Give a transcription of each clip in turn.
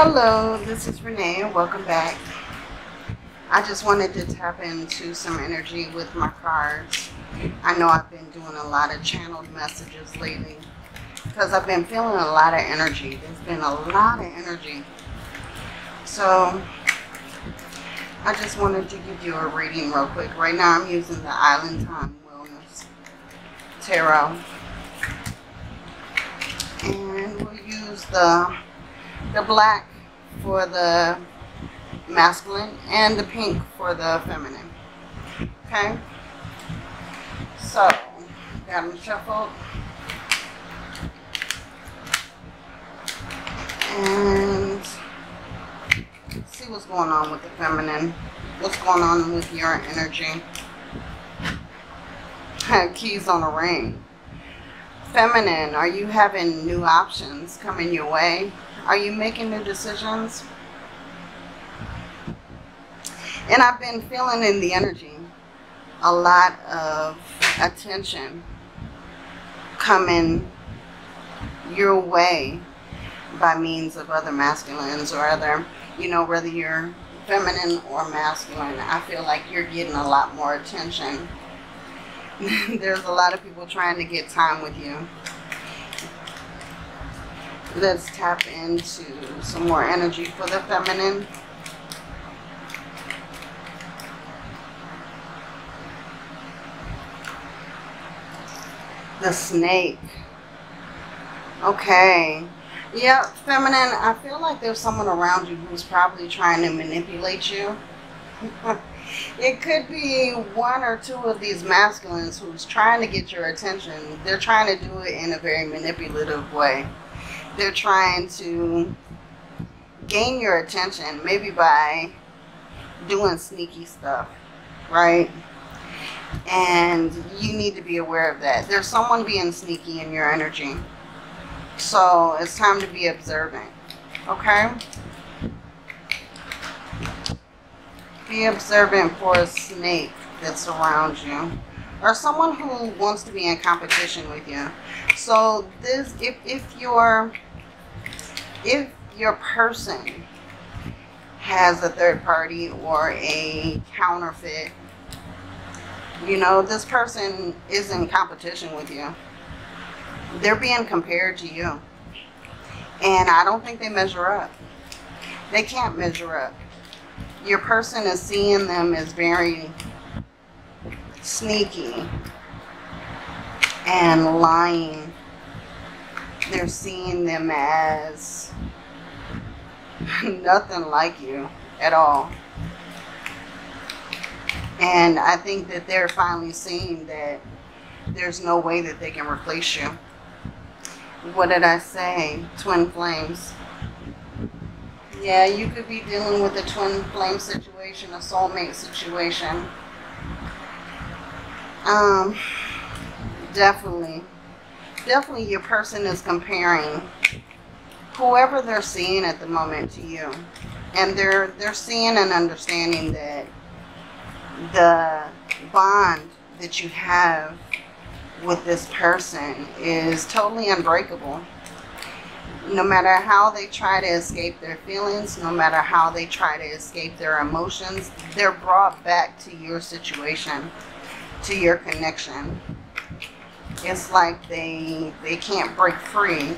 Hello, this is Renee. Welcome back. I just wanted to tap into some energy with my cards. I know I've been doing a lot of channeled messages lately because I've been feeling a lot of energy. There's been a lot of energy. So I just wanted to give you a reading real quick. Right now I'm using the Island Time Wellness Tarot. And we'll use the the black for the masculine and the pink for the feminine. Okay? So, got them shuffled. And see what's going on with the feminine. What's going on with your energy. Keys on a ring. Feminine, are you having new options coming your way? Are you making new decisions? And I've been feeling in the energy a lot of attention coming your way by means of other masculines or other, you know, whether you're feminine or masculine. I feel like you're getting a lot more attention. There's a lot of people trying to get time with you let's tap into some more energy for the feminine. The snake. Okay. Yeah, feminine, I feel like there's someone around you who's probably trying to manipulate you. it could be one or two of these masculines who's trying to get your attention. They're trying to do it in a very manipulative way they're trying to gain your attention, maybe by doing sneaky stuff, right? And you need to be aware of that. There's someone being sneaky in your energy. So it's time to be observant, okay? Be observant for a snake that's around you or someone who wants to be in competition with you. So this, if, if you're if your person has a third party or a counterfeit, you know, this person is in competition with you. They're being compared to you. And I don't think they measure up. They can't measure up. Your person is seeing them as very sneaky and lying they're seeing them as nothing like you at all. And I think that they're finally seeing that there's no way that they can replace you. What did I say? Twin flames. Yeah, you could be dealing with a twin flame situation, a soulmate situation. Um, definitely definitely your person is comparing whoever they're seeing at the moment to you. And they're they're seeing and understanding that the bond that you have with this person is totally unbreakable. No matter how they try to escape their feelings, no matter how they try to escape their emotions, they're brought back to your situation, to your connection it's like they they can't break free,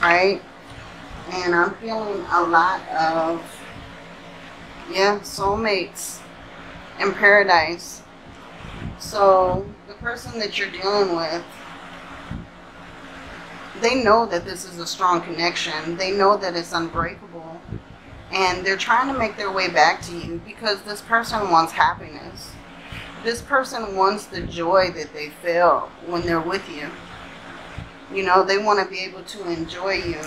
right? And I'm feeling a lot of yeah, soulmates in paradise. So the person that you're dealing with, they know that this is a strong connection. They know that it's unbreakable. And they're trying to make their way back to you because this person wants happiness this person wants the joy that they feel when they're with you. You know, they want to be able to enjoy you.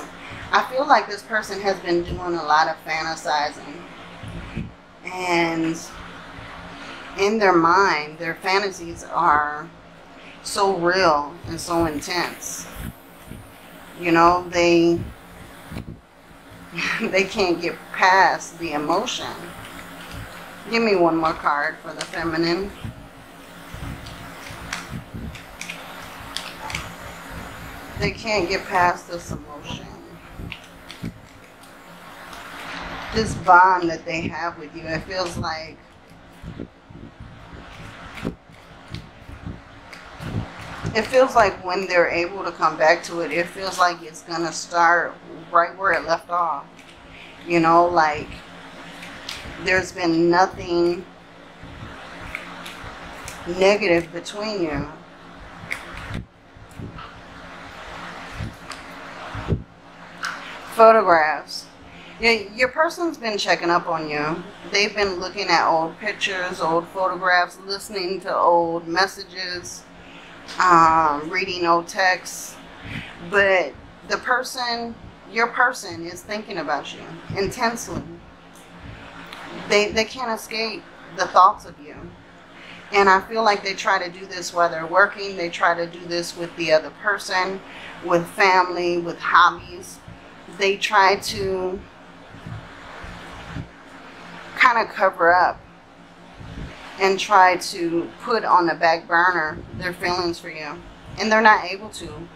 I feel like this person has been doing a lot of fantasizing. And in their mind, their fantasies are so real and so intense. You know, they they can't get past the emotion. Give me one more card for the feminine. They can't get past this emotion. this bond that they have with you. It feels like it feels like when they're able to come back to it, it feels like it's gonna start right where it left off. You know, like there's been nothing negative between you. Photographs. Your person's been checking up on you. They've been looking at old pictures, old photographs, listening to old messages, um, reading old texts. But the person, your person, is thinking about you intensely. They, they can't escape the thoughts of you. And I feel like they try to do this while they're working. They try to do this with the other person, with family, with hobbies. They try to kind of cover up and try to put on the back burner their feelings for you. And they're not able to.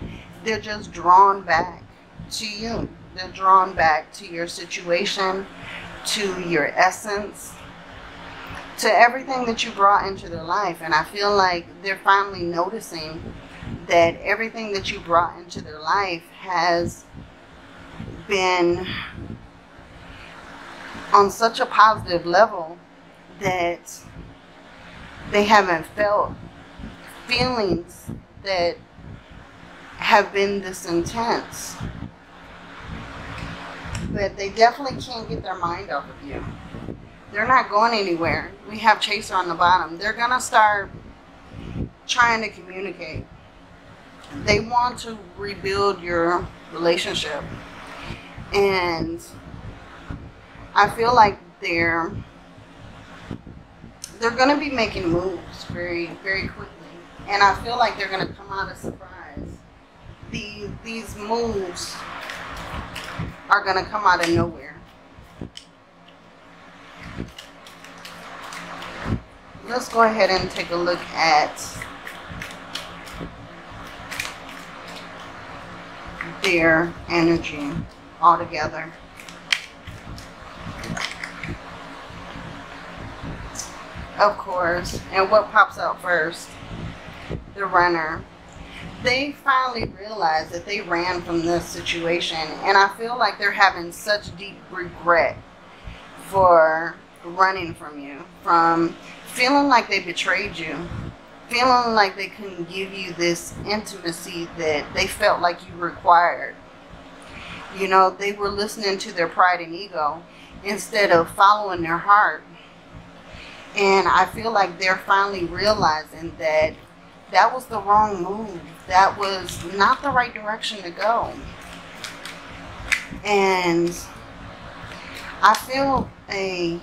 They're just drawn back to you. They're drawn back to your situation, to your essence, to everything that you brought into their life. And I feel like they're finally noticing that everything that you brought into their life has been on such a positive level that they haven't felt feelings that have been this intense. But they definitely can't get their mind off of you. They're not going anywhere. We have Chaser on the bottom. They're going to start trying to communicate. They want to rebuild your relationship. And I feel like they're they're going to be making moves very very quickly. And I feel like they're going to come out of surprise. These these moves are going to come out of nowhere. let's go ahead and take a look at their energy altogether. Of course, and what pops out first? The runner. They finally realized that they ran from this situation, and I feel like they're having such deep regret for running from you, from feeling like they betrayed you, feeling like they couldn't give you this intimacy that they felt like you required. You know, they were listening to their pride and ego instead of following their heart. And I feel like they're finally realizing that that was the wrong move. That was not the right direction to go. And I feel a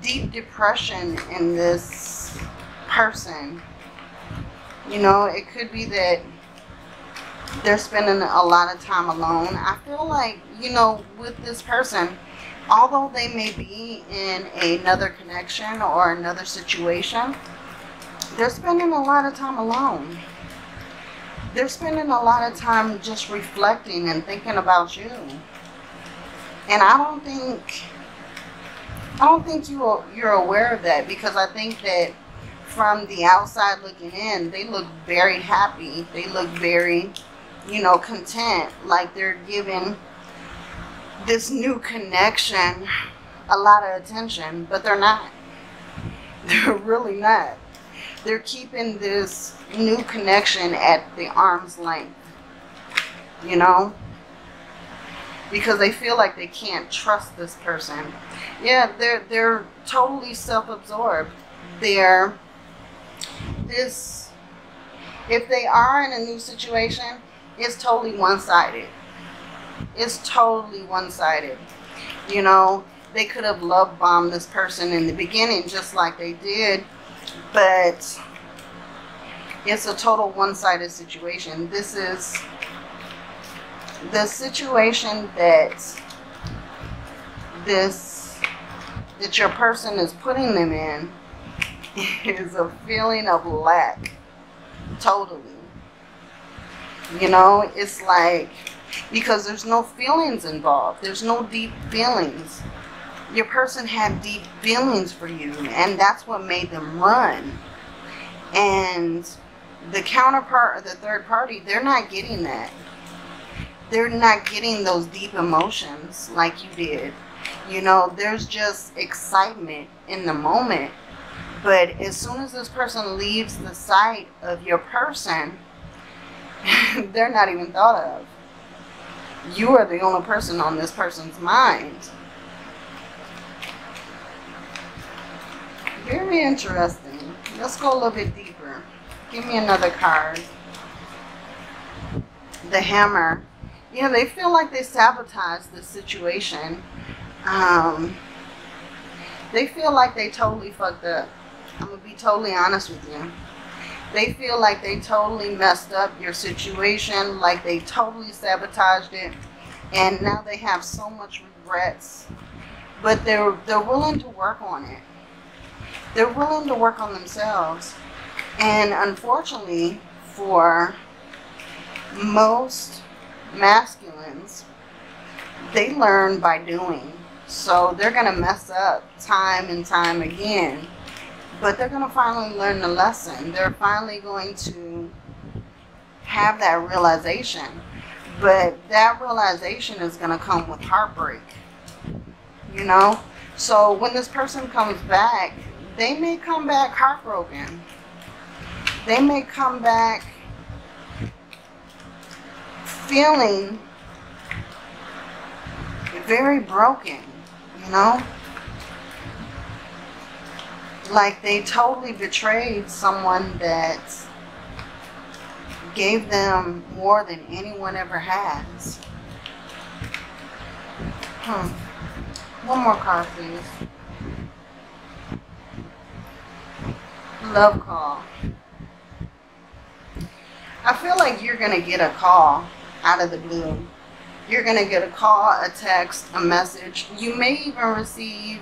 deep depression in this person. You know, it could be that they're spending a lot of time alone. I feel like, you know, with this person, although they may be in another connection or another situation, they're spending a lot of time alone. They're spending a lot of time just reflecting and thinking about you. And I don't think I don't think you are, you're aware of that because I think that from the outside looking in, they look very happy. They look very, you know, content. Like they're giving this new connection a lot of attention, but they're not. They're really not. They're keeping this new connection at the arm's length. You know? because they feel like they can't trust this person. Yeah, they're they're totally self-absorbed. They're this if they are in a new situation, it's totally one-sided. It's totally one-sided. You know, they could have love bombed this person in the beginning just like they did, but it's a total one-sided situation. This is the situation that this that your person is putting them in is a feeling of lack totally you know it's like because there's no feelings involved. There's no deep feelings. Your person had deep feelings for you, and that's what made them run. And the counterpart or the third party, they're not getting that. They're not getting those deep emotions like you did. You know, there's just excitement in the moment. But as soon as this person leaves the sight of your person, they're not even thought of. You are the only person on this person's mind. Very interesting. Let's go a little bit deeper. Give me another card. The hammer. Yeah, they feel like they sabotaged the situation. Um, they feel like they totally fucked up. I'm going to be totally honest with you. They feel like they totally messed up your situation, like they totally sabotaged it, and now they have so much regrets. But they're they're willing to work on it. They're willing to work on themselves. And unfortunately, for most masculines, they learn by doing. So they're going to mess up time and time again. But they're going to finally learn the lesson. They're finally going to have that realization. But that realization is going to come with heartbreak. You know? So when this person comes back, they may come back heartbroken. They may come back feeling very broken, you know? Like they totally betrayed someone that gave them more than anyone ever has. Hmm. One more card, please. Love call. I feel like you're going to get a call out of the blue. You're going to get a call, a text, a message. You may even receive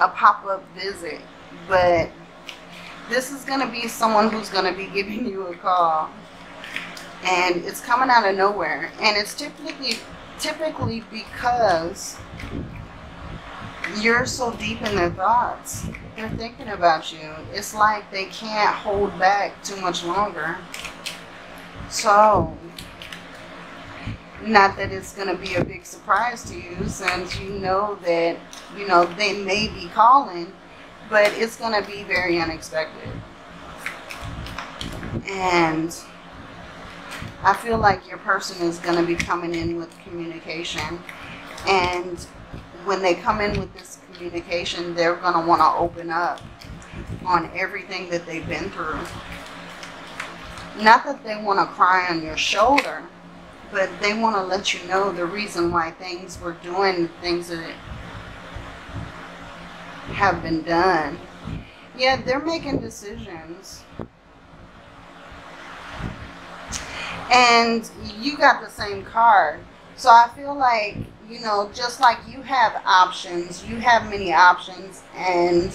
a pop-up visit, but this is going to be someone who's going to be giving you a call. And it's coming out of nowhere. And it's typically typically because you're so deep in their thoughts. They're thinking about you. It's like they can't hold back too much longer. So, not that it's going to be a big surprise to you since you know that, you know, they may be calling, but it's going to be very unexpected. And I feel like your person is going to be coming in with communication. And when they come in with this communication, they're going to want to open up on everything that they've been through. Not that they want to cry on your shoulder, but they want to let you know the reason why things were doing things that have been done. Yeah, they're making decisions. And you got the same card. So I feel like, you know, just like you have options, you have many options, and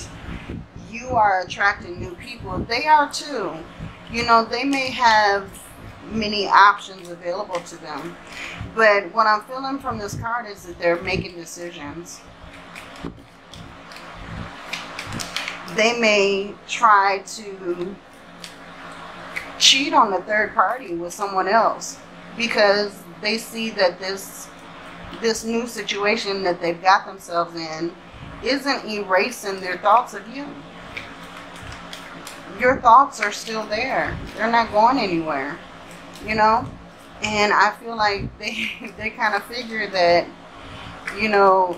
you are attracting new people, they are too. You know, they may have many options available to them. But what I'm feeling from this card is that they're making decisions. They may try to cheat on the third party with someone else because they see that this this new situation that they've got themselves in isn't erasing their thoughts of you. Your thoughts are still there. They're not going anywhere. You know? And I feel like they they kind of figure that, you know,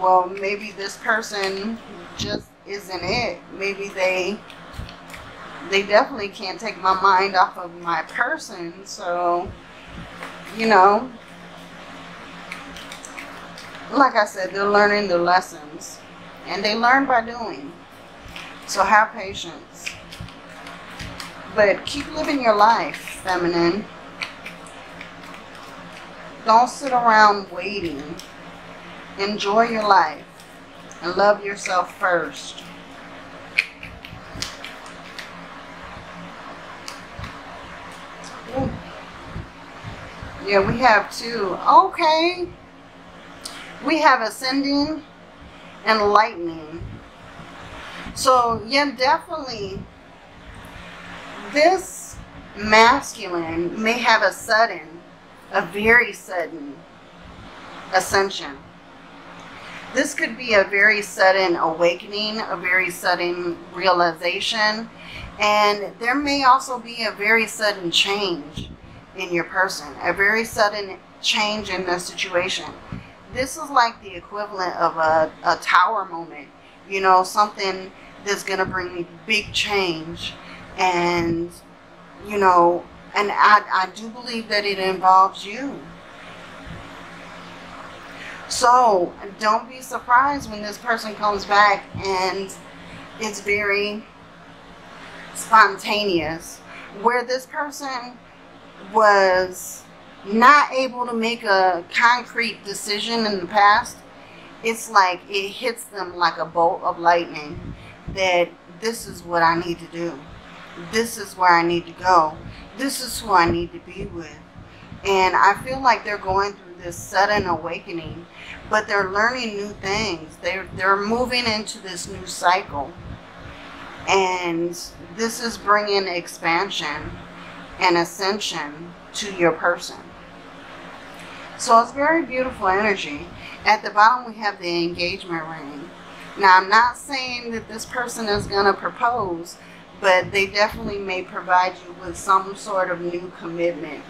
well, maybe this person just isn't it. Maybe they they definitely can't take my mind off of my person. So, you know, like I said, they're learning the lessons. And they learn by doing. So have patience. But keep living your life, feminine. Don't sit around waiting. Enjoy your life. And love yourself first. Yeah, we have two. Okay. We have ascending and lightning. So, yeah, definitely this masculine may have a sudden, a very sudden ascension. This could be a very sudden awakening, a very sudden realization, and there may also be a very sudden change in your person, a very sudden change in the situation. This is like the equivalent of a, a tower moment, you know, something that's going to bring big change. And, you know, and I, I do believe that it involves you. So don't be surprised when this person comes back and it's very spontaneous. Where this person was not able to make a concrete decision in the past, it's like it hits them like a bolt of lightning that this is what I need to do. This is where I need to go. This is who I need to be with. And I feel like they're going through this sudden awakening, but they're learning new things. They're, they're moving into this new cycle. And this is bringing expansion and ascension to your person. So it's very beautiful energy. At the bottom we have the engagement ring. Now I'm not saying that this person is going to propose, but they definitely may provide you with some sort of new commitment.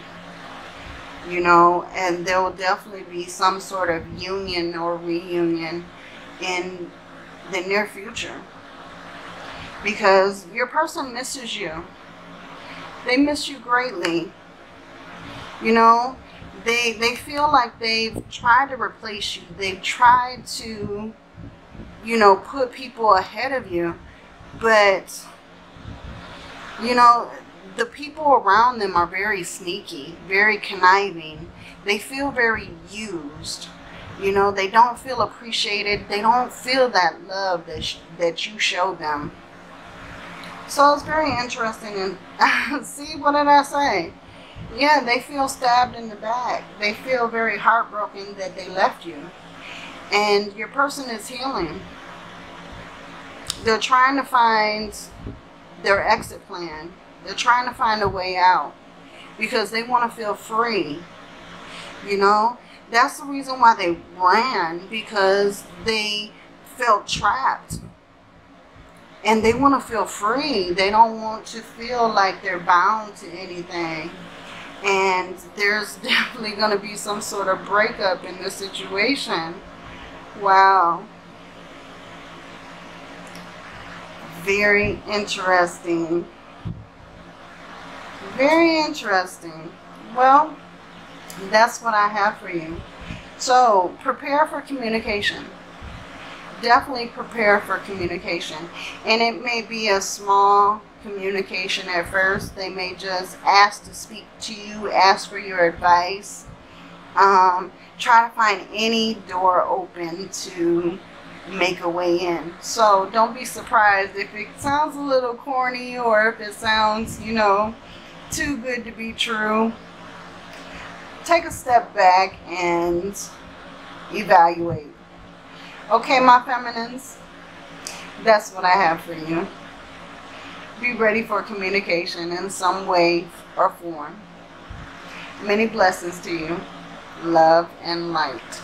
You know, and there will definitely be some sort of union or reunion in the near future. Because your person misses you. They miss you greatly. You know, they they feel like they've tried to replace you. They've tried to, you know, put people ahead of you, but you know, the people around them are very sneaky, very conniving. They feel very used. You know, they don't feel appreciated. They don't feel that love that that you show them. So it's very interesting. And see, what did I say? Yeah, they feel stabbed in the back. They feel very heartbroken that they left you. And your person is healing. They're trying to find their exit plan. They're trying to find a way out because they want to feel free. You know, that's the reason why they ran because they felt trapped and they want to feel free. They don't want to feel like they're bound to anything. And there's definitely going to be some sort of breakup in this situation. Wow. Very interesting. Very interesting. Well, that's what I have for you. So, prepare for communication definitely prepare for communication. And it may be a small communication at first. They may just ask to speak to you, ask for your advice. Um, try to find any door open to make a way in. So don't be surprised if it sounds a little corny or if it sounds, you know, too good to be true. Take a step back and evaluate. Okay, my feminines, that's what I have for you. Be ready for communication in some way or form. Many blessings to you. Love and light.